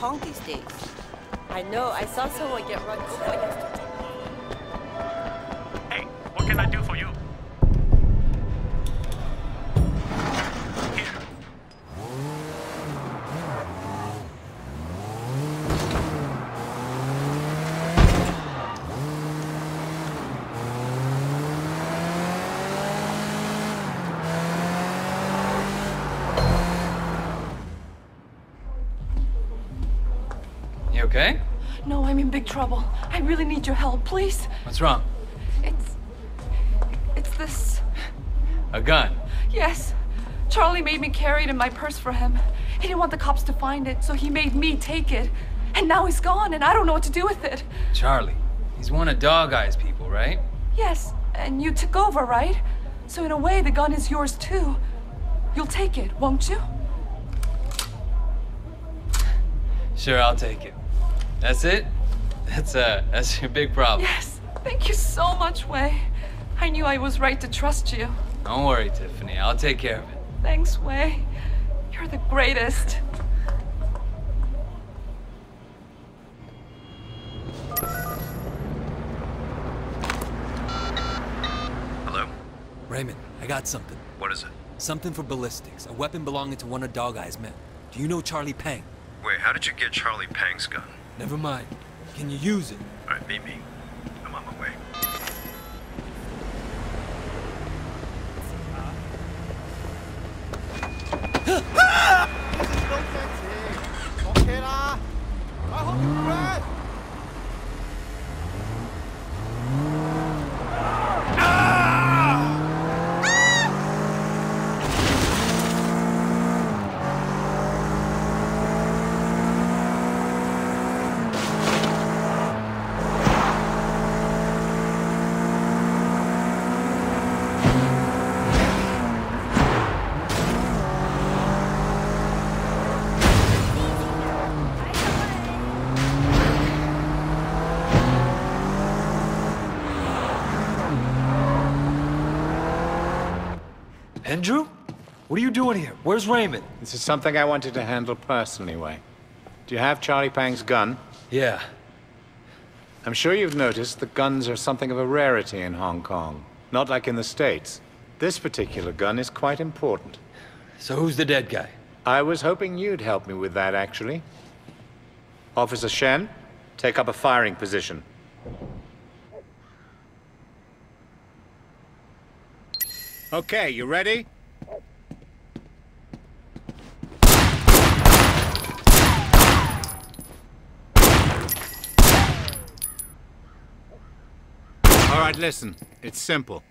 Hong Kong these days. I know, I saw someone get run over yesterday. Hey, what can I do for okay? No, I'm in big trouble. I really need your help, please. What's wrong? It's. It's this. A gun. Yes. Charlie made me carry it in my purse for him. He didn't want the cops to find it, so he made me take it. And now he's gone, and I don't know what to do with it. Charlie. He's one of Dog Eye's people, right? Yes, and you took over, right? So, in a way, the gun is yours too. You'll take it, won't you? Sure, I'll take it. That's it? That's uh that's your big problem. Yes. Thank you so much, Wei. I knew I was right to trust you. Don't worry, Tiffany. I'll take care of it. Thanks, Wei. You're the greatest. Hello? Raymond, I got something. What is it? Something for ballistics. A weapon belonging to one of Dog Eye's men. Do you know Charlie Pang? Wait, how did you get Charlie Pang's gun? Never mind. Can you use it? Alright, meet me. I'm on my way. Pendrew? What are you doing here? Where's Raymond? This is something I wanted to handle personally, Wei. Do you have Charlie Pang's gun? Yeah. I'm sure you've noticed that guns are something of a rarity in Hong Kong. Not like in the States. This particular gun is quite important. So who's the dead guy? I was hoping you'd help me with that, actually. Officer Shen, take up a firing position. Okay, you ready? All right, listen. It's simple.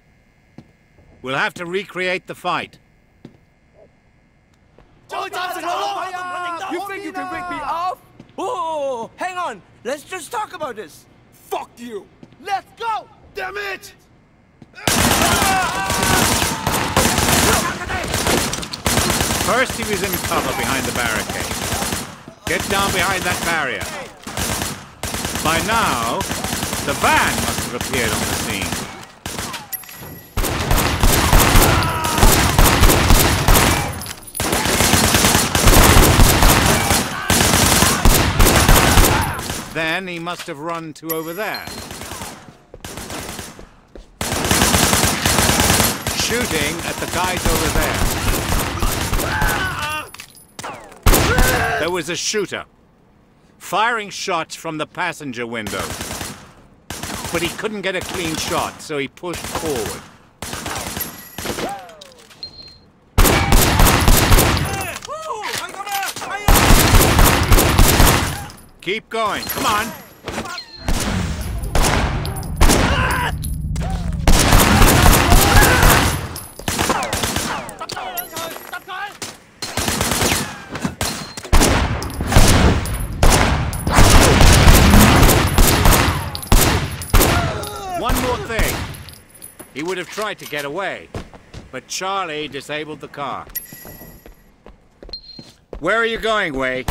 We'll have to recreate the fight. You think you can break me off? Oh, hang on. Let's just talk about this. Fuck you. Let's go. Damn it. First, he was in cover behind the barricade. Get down behind that barrier. By now, the van must have appeared on the scene. Then he must have run to over there. Shooting at the guys over there. There was a shooter. Firing shots from the passenger window. But he couldn't get a clean shot, so he pushed forward. Keep going. Come on. More thing. He would have tried to get away, but Charlie disabled the car. Where are you going, Wei?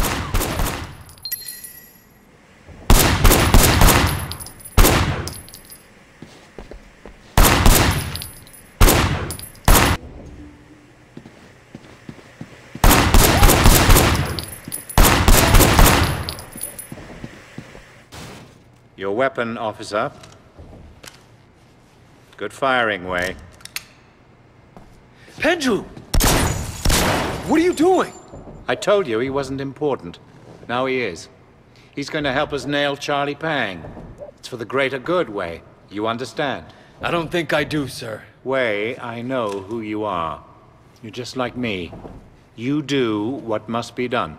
Your weapon, officer. Good firing, Wei. Pendrew! What are you doing? I told you he wasn't important. Now he is. He's going to help us nail Charlie Pang. It's for the greater good, Wei. You understand? I don't think I do, sir. Wei, I know who you are. You're just like me. You do what must be done.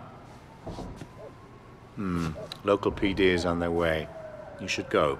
Hmm. Local PD is on their way. You should go.